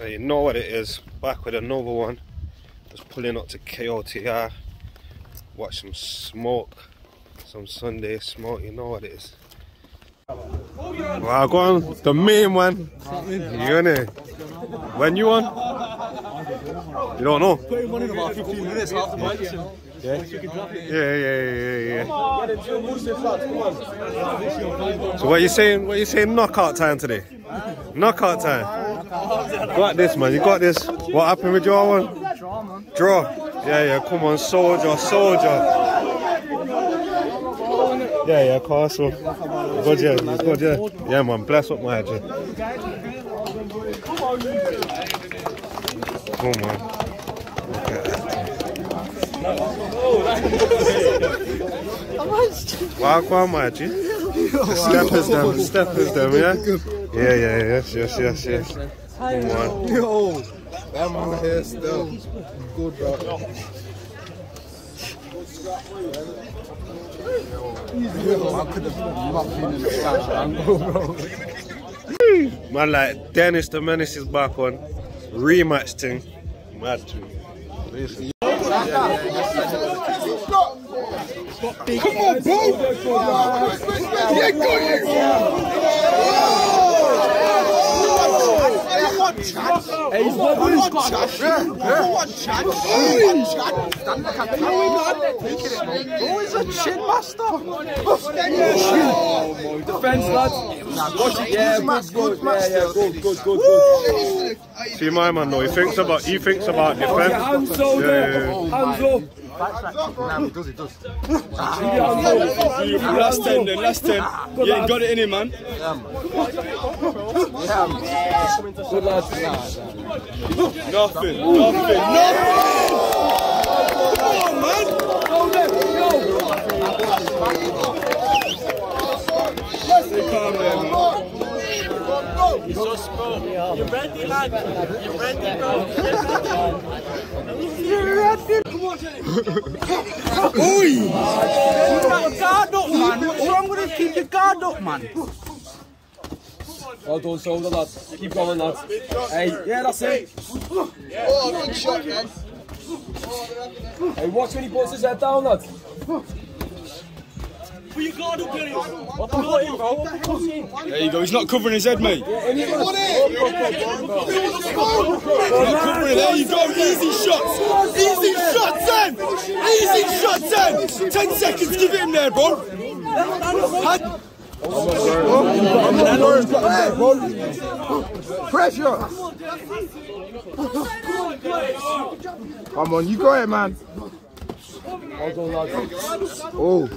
Uh, you know what it is, back with another one. Just pulling up to KOTR. Watch some smoke. Some Sunday smoke, you know what it is. Well, go on, the main one. You it? When you on? You don't know? Put in about 15 minutes, half the bike. Yeah, yeah, yeah, yeah, yeah. So what you saying? What you saying? Knockout time today? Knockout time. Got this, man. You got this. What happened with your one? Draw, man. Draw. Yeah, yeah. Come on, soldier, soldier. Yeah, yeah, Castle. Good, yeah, good, yeah. Yeah, man. Bless up my head. Come on. Wagwan Maji. Steppers them, steppers them, yeah? Yeah, yeah, yes, yes, yes, yes. Come on. Yo, that man here still good, bro. I could have not been in the sky angle, bro. Man, like Dennis the Menace is back on. Rematch thing. Mad thing. Listen. Come on, bro! Yeah, got you! Hey, he's not doing Scott. One chance! One chance! Stand the cat. How we not taking it, bro? Who is a chin master? Defense, lads. Yeah, good, good. Yeah, yeah, good, good, good, good. See my man though, he thinks about he thinks about defense. Hands up, Yeah, yeah, yeah. hands up. Nah, he does, he does. Last 10 then, last 10. You ain't got it in him, man. Good lads. Nothing, nothing, nothing! Calm there, man. You ready, lad? You ready, bro? guard up, man. What's wrong with it? Keep your guard up, man. Well done, soldier, lads. Keep going, lads. Hey, yeah, that's it. Oh, good shot, man. Hey, watch when he puts his head down, lads. Put your guard up, Billy. What the fuck, bro? What the fuck's? There you go. He's not covering his head, mate. Got it! Covering it. There you go. Easy shots. Easy shots, then. Easy shots, then. Ten seconds. Give it him there, bro. Had- Pressure! Come on, you go it, man. Oh.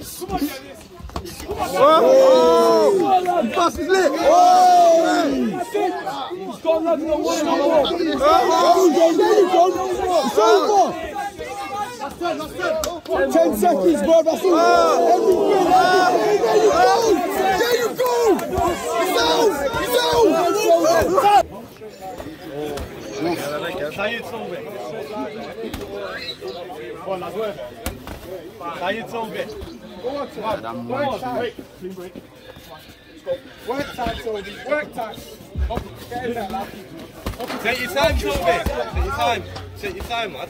Oh! Bust is lit! Oh! He's gone, lads. No one more. Ten seconds, bro. That's all. Ah. Everything, everything. There you go. Go! Zo! Zo! Ga je door. Work time, Toby. Work time. Op, kijk daar, laat Zet je time, Toby. Zet je time. Zet je time, man.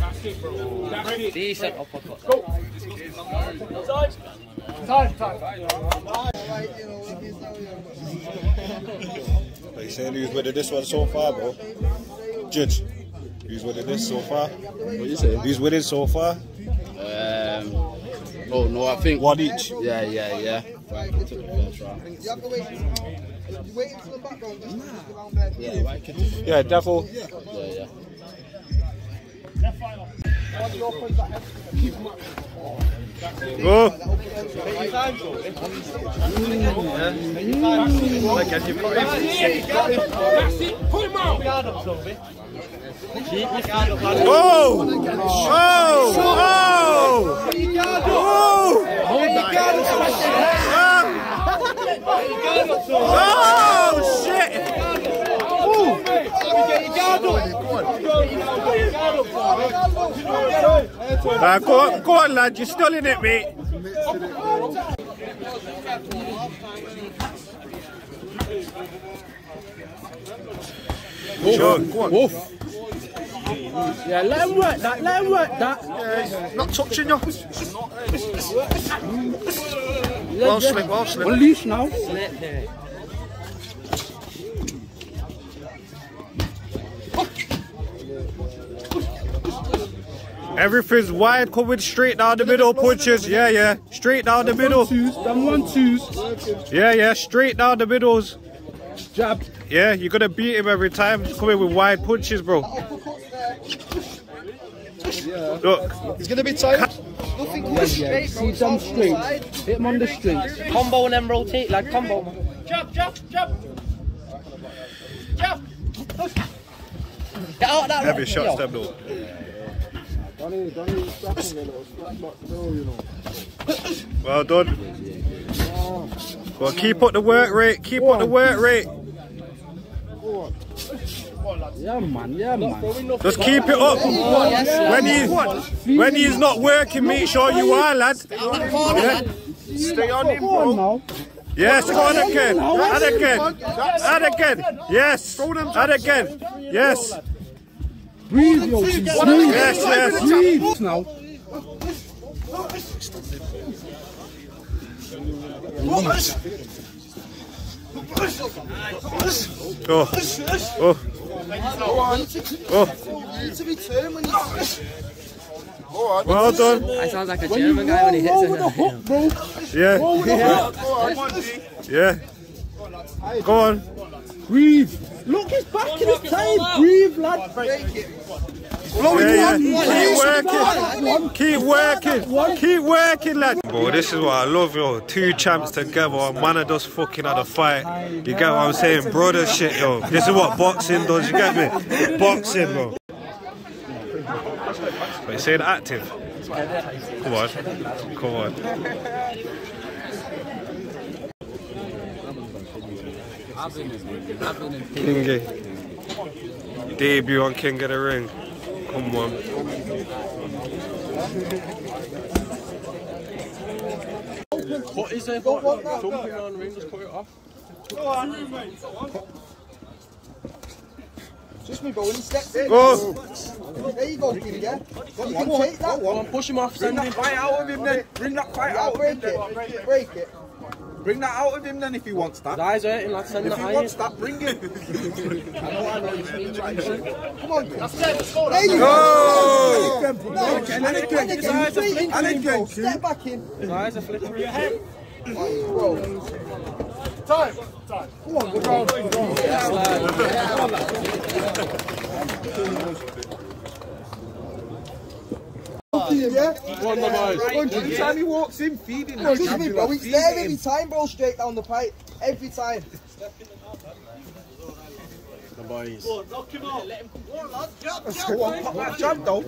That's it, bro. That's it. Decent. Go. Time. Uppercut. Like saying who's winning this one so far, bro? Judge. Who's winning this so far? What you say? Who's winning so far? Um, oh no, I think One each. Yeah, yeah, yeah. Yeah, the first round. You have to wait. You wait until the background just to get around there. Yeah, right. continue. Yeah, devil. Yeah, yeah. Go. Oh! Oh! Oh! Oh! Oh! Shit! Uh, go, on, go on, lad. You're still in it, mate. Sure, go on. Yeah, let him work that, let him work that. Not touching you. Well yeah. slip, well slip. Unleash now. Everything's wide, coming straight down the middle, punches. Yeah, yeah, straight down the middle. Twos, them one twos. Yeah, yeah, straight down the middles. Jab. Yeah, you're gonna beat him every time. He's coming with wide punches, bro. Look, He's going to be tired. Yeah, yeah. See them straight. Hit him on the straight. Combo and then rotate like combo. Jump, jump, jump. Jump. Get out of that heavy rock, shots, yo. them though. Well done. Well, keep up the work rate. Keep up the work rate. Yeah, man, yeah, man. Just keep it up. When he's when he's not working, make sure you are, lad. Yeah. Stay on him, bro. Yes, go on again. And again. And again. Yes. And again. Yes. Breathe, yo. Breathe. Yes, yes. Breathe now. Go. Oh. Oh. Oh, Well done. That sounds like a When German guy when he hits roll with the it. hook, bro. Yeah. Roll with the. Yeah. Go on. Breathe. Look, he's back in his time. Breathe, lad. Yeah, yeah. Keep working. Keep working. Keep working, lad. Bro, this is what I love, yo. Two champs together. and Man of just fucking had a fight. You get what I'm saying? Brother shit, yo. This is what boxing does. You get me? Boxing, bro. But you saying active? Come on. Come on. Kingy. Debut on King of the Ring. Come on. What is it? Jumping on the ring, just cut it off. Just me, bro. When he steps in, Go! there you go, King, yeah? You can take that. Go on, push him off, send him. Fight out of him then. Bring that fight out of him break it. Break it. Bring that out of him then if he wants that. His eyes hurting, lad, send If he eye. wants that, bring him. Come on, King. There you Go! go. No, and again, and again. And again, Step back in. His eyes are flickering. Bro. Yeah? Go on, the boys. Every time he walks in, feed him. Trust me, bro. It's there every time, bro. Straight down the pipe. Every time. The boys. Go on, pop that jab though.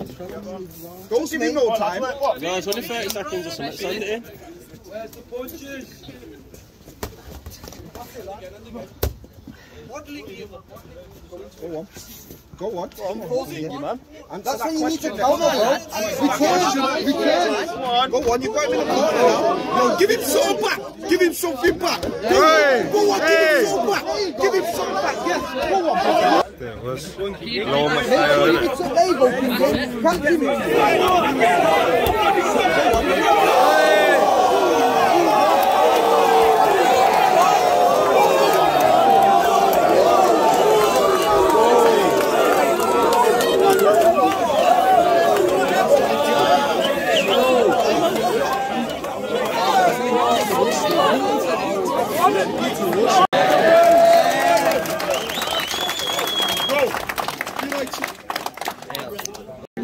Don't give him no time. No, it's only 30 seconds or something. Send it in. Go on. Go on. Go on. Answer That's when you need to counter, bro. Return. Return. Go on, you got him in the corner now. No, give him some back. Give him something back. Go on, go on, give him some back. Give him some back. Yes, go on. There it was. Low my fire. It's a there you go, King. Can't give me.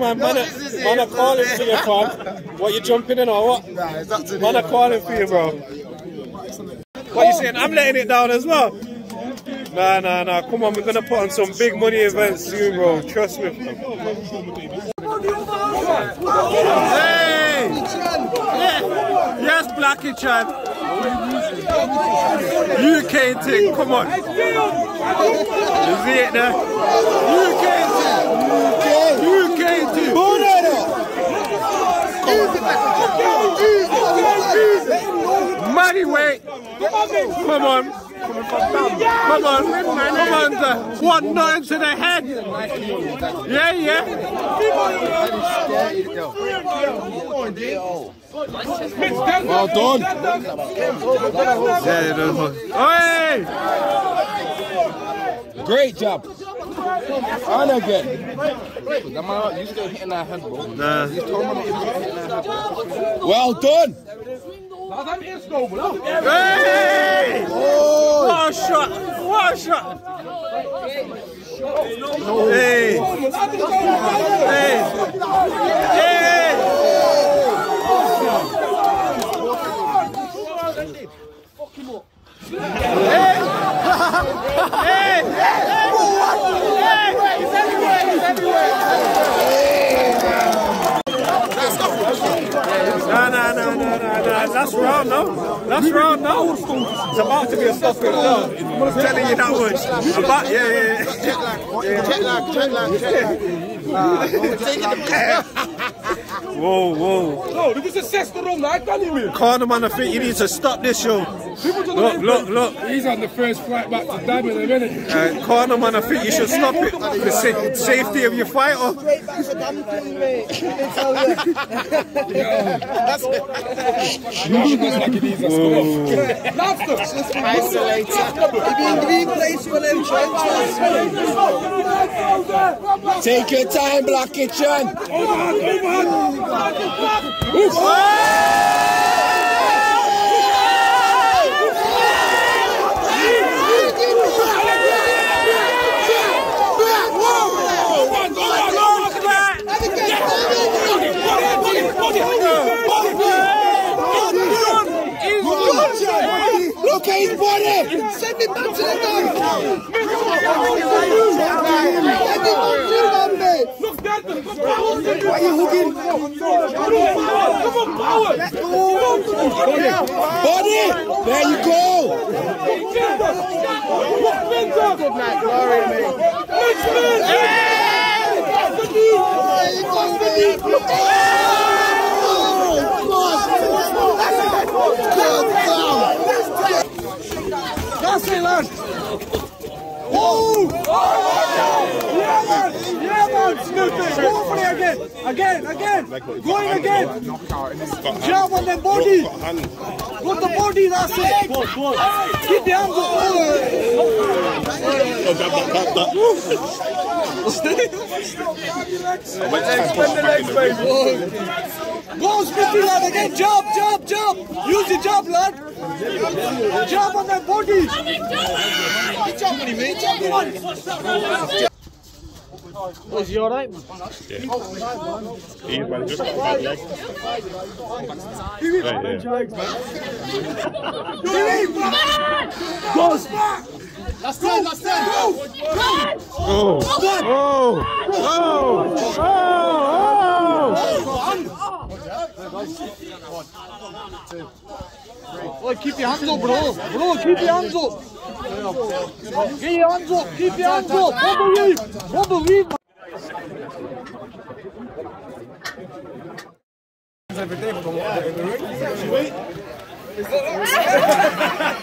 Man, man, man are calling for you, fam. What, you jumping in or what? Man are calling for you, bro. What you saying? I'm letting it down as well. Nah, nah, nah. Come on, we're gonna put on some big money events soon, bro. Trust me. fam. Hey! Yes, Blackie Chan. UK thing, come on. You see it there? UK. UK thing. Money weight. Come on. Come on. Come on, come one nut into the head. Yeah, yeah. Well done. Yeah. Oi! Great job. And again. Well done. Hey! What a shot! What a shot! Hey! Hey! Hey! No, no, no, no, no, no. That's wrong, no. That's wrong, no. It's about to be a stopping, no. I'm telling you that much. About, yeah, yeah, yeah. Jet lag, jet lag, jet lag. Whoa, whoa. No, dit is een zesde ronde. Hij kan niet meer. Kahneman, I think you need to stop this, yo. Look, look, look. He's on the first flight back to Dublin in a minute. Uh, Kahneman, I think you should stop it. The sa- safety of your fighter. Straight back for damn thing, mate. Let me tell you. Looks like he needs a score. Lobster. Isolated. Give me, give me place for them trenches. Take your time, Black Kitchen. Look at his body! Send him back to the dog! Send him back to the dog, mate! Why you! Body. There you go. That's it, lad. Oh! Yeah, man! Yeah, man! Snoopy! Go for it again! Again, again! Going again! Jump on the body! Put the body, that's it! Keep the hands up! Bend the legs, bend the legs, baby! Go, Smithy, lad! Again, jump, jump, jump! Use the jump, lad! Jump on that body! Was he alright? Last time, last time! Oh, oh, oh, oh, Oh, keep your hands up, bro. Bro, keep your hands up. Get your hands up. Keep your hands up. Don't believe. Don't believe.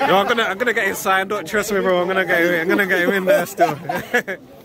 Yo, I'm gonna, I'm gonna get signed up. Trust me, bro. I'm gonna get. I'm gonna get him in there still.